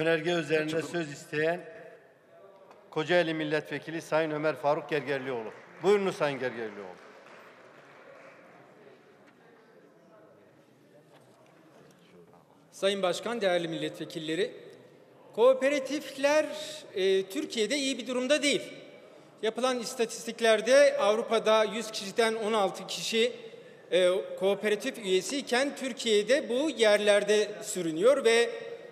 Önerge üzerinde söz isteyen Kocaeli Milletvekili Sayın Ömer Faruk Gergerlioğlu. Buyurunuz Sayın Gergerlioğlu. Sayın Başkan, değerli milletvekilleri, kooperatifler e, Türkiye'de iyi bir durumda değil. Yapılan istatistiklerde Avrupa'da 100 kişiden 16 kişi e, kooperatif üyesiyken Türkiye'de bu yerlerde sürünüyor ve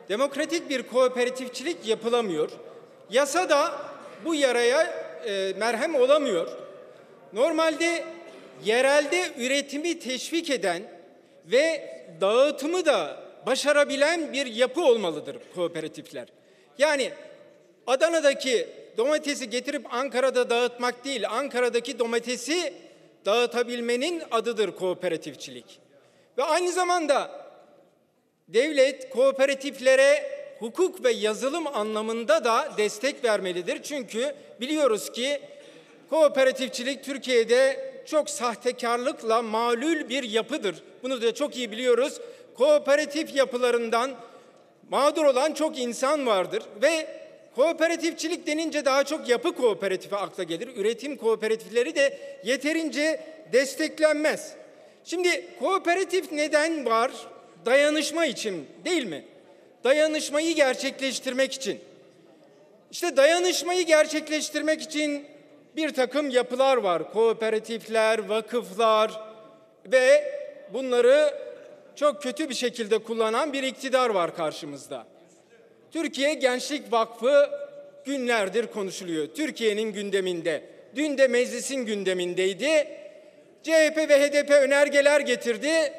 demokratik bir kooperatifçilik yapılamıyor. Yasa da bu yaraya e, merhem olamıyor. Normalde yerelde üretimi teşvik eden ve dağıtımı da başarabilen bir yapı olmalıdır kooperatifler. Yani Adana'daki domatesi getirip Ankara'da dağıtmak değil, Ankara'daki domatesi dağıtabilmenin adıdır kooperatifçilik. Ve aynı zamanda devlet kooperatiflere hukuk ve yazılım anlamında da destek vermelidir. Çünkü biliyoruz ki kooperatifçilik Türkiye'de çok sahtekarlıkla malul bir yapıdır. Bunu da çok iyi biliyoruz. Kooperatif yapılarından mağdur olan çok insan vardır ve kooperatifçilik denince daha çok yapı kooperatifi akla gelir. Üretim kooperatifleri de yeterince desteklenmez. Şimdi kooperatif neden var? Dayanışma için değil mi? Dayanışmayı gerçekleştirmek için. İşte dayanışmayı gerçekleştirmek için bir takım yapılar var. Kooperatifler, vakıflar ve bunları çok kötü bir şekilde kullanan bir iktidar var karşımızda. Türkiye Gençlik Vakfı günlerdir konuşuluyor. Türkiye'nin gündeminde. Dün de meclisin gündemindeydi. CHP ve HDP önergeler getirdi.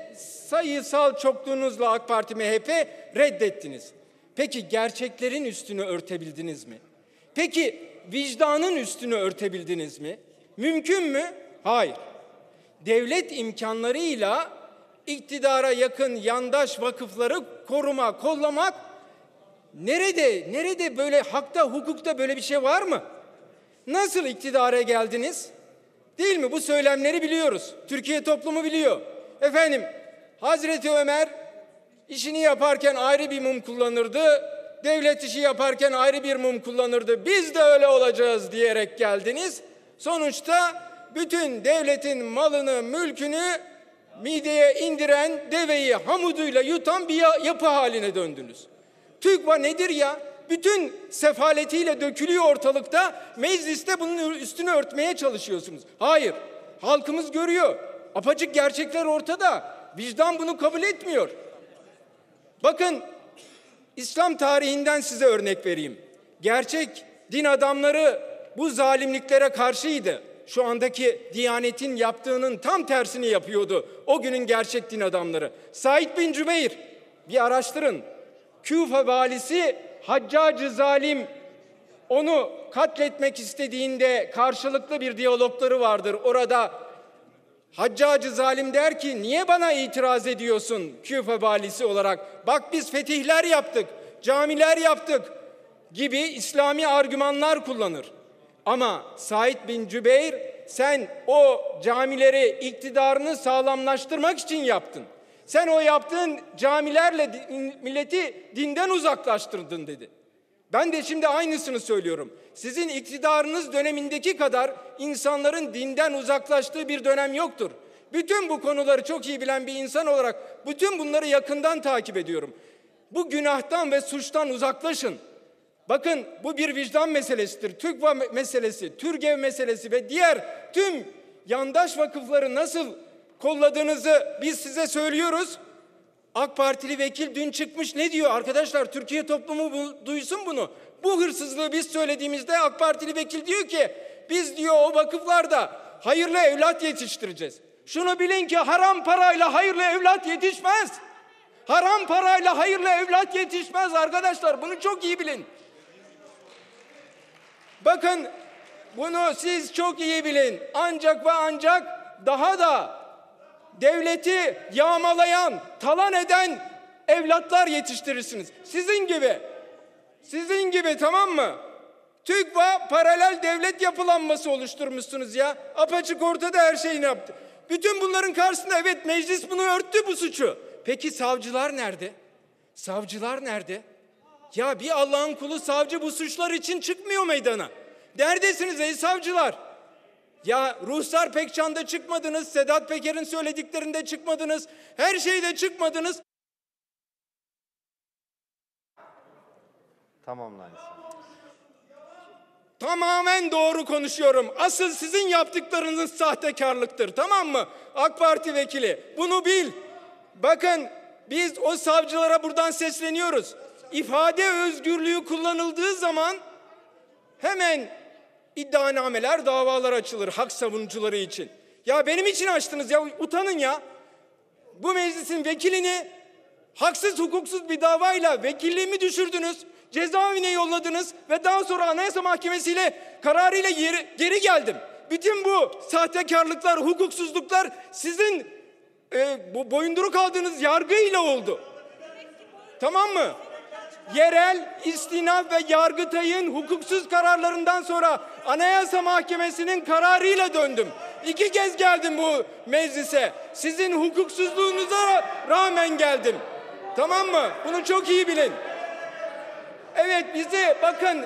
Sayısal çokluğunuzla AK Parti MHP reddettiniz. Peki gerçeklerin üstünü örtebildiniz mi? Peki vicdanın üstünü örtebildiniz mi? Mümkün mü? Hayır. Devlet imkanlarıyla iktidara yakın yandaş vakıfları koruma, kollamak nerede, nerede böyle hakta, hukukta böyle bir şey var mı? Nasıl iktidara geldiniz? Değil mi? Bu söylemleri biliyoruz. Türkiye toplumu biliyor. Efendim, Hazreti Ömer işini yaparken ayrı bir mum kullanırdı. Devlet işi yaparken ayrı bir mum kullanırdı. Biz de öyle olacağız diyerek geldiniz. Sonuçta bütün devletin malını, mülkünü mideye indiren deveyi hamuduyla yutan bir yapı haline döndünüz. TÜGVA nedir ya? Bütün sefaletiyle dökülüyor ortalıkta. Mecliste bunun üstünü örtmeye çalışıyorsunuz. Hayır. Halkımız görüyor. Apacık gerçekler ortada. Vicdan bunu kabul etmiyor. Bakın İslam tarihinden size örnek vereyim. Gerçek din adamları bu zalimliklere karşıydı şu andaki Diyanet'in yaptığının tam tersini yapıyordu. O günün gerçek din adamları. Said bin Cübeyr bir araştırın. Küfe valisi Haccacı zalim onu katletmek istediğinde karşılıklı bir diyalogları vardır. Orada Haccacı zalim der ki niye bana itiraz ediyorsun Küfe valisi olarak? Bak biz fetihler yaptık, camiler yaptık gibi İslami argümanlar kullanır. Ama Said bin Cübeyr sen o camileri iktidarını sağlamlaştırmak için yaptın. Sen o yaptığın camilerle milleti dinden uzaklaştırdın dedi. Ben de şimdi aynısını söylüyorum. Sizin iktidarınız dönemindeki kadar insanların dinden uzaklaştığı bir dönem yoktur. Bütün bu konuları çok iyi bilen bir insan olarak bütün bunları yakından takip ediyorum. Bu günahtan ve suçtan uzaklaşın. Bakın bu bir vicdan meselesidir. TÜGVA meselesi, TÜRGEV meselesi ve diğer tüm yandaş vakıfları nasıl kolladığınızı biz size söylüyoruz. AK Partili vekil dün çıkmış ne diyor? Arkadaşlar Türkiye toplumu bu, duysun bunu. Bu hırsızlığı biz söylediğimizde AK Partili vekil diyor ki biz diyor o vakıflarda hayırlı evlat yetiştireceğiz. Şunu bilin ki haram parayla hayırlı evlat yetişmez. Haram parayla hayırlı evlat yetişmez arkadaşlar. Bunu çok iyi bilin. Bakın bunu siz çok iyi bilin. Ancak ve ancak daha da devleti yağmalayan, talan eden evlatlar yetiştirirsiniz. Sizin gibi. Sizin gibi tamam mı? TÜGVA paralel devlet yapılanması oluşturmuşsunuz ya. Apaçık ortada her şeyini yaptı. Bütün bunların karşısında evet meclis bunu örttü bu suçu. Peki savcılar nerede? Savcılar nerede? Ya bir Allah'ın kulu savcı bu suçlar için çıkmıyor meydana. Neredesiniz ey savcılar? Ya Ruhsar Pekcan'da çıkmadınız, Sedat Peker'in söylediklerinde çıkmadınız, her şeyde çıkmadınız. Tamamlayın. sayın. Tamamen doğru konuşuyorum. Asıl sizin yaptıklarınız sahtekarlıktır. Tamam mı? AK Parti vekili. Bunu bil. Bakın biz o savcılara buradan sesleniyoruz. İfade özgürlüğü kullanıldığı zaman hemen iddianameler, davalar açılır hak savunucuları için. Ya benim için açtınız ya utanın ya. Bu meclisin vekilini haksız hukuksuz bir davayla vekilliğimi düşürdünüz. Cezaevine yolladınız ve daha sonra Anayasa Mahkemesi'yle kararıyla geri, geri geldim. Bütün bu sahtekarlıklar, hukuksuzluklar sizin e, boyunduruk aldığınız yargıyla oldu. Tamam mı? Yerel, istinaf ve Yargıtay'ın hukuksuz kararlarından sonra Anayasa Mahkemesi'nin kararıyla döndüm. İki kez geldim bu meclise. Sizin hukuksuzluğunuza rağmen geldim. Tamam mı? Bunu çok iyi bilin. Evet bizi bakın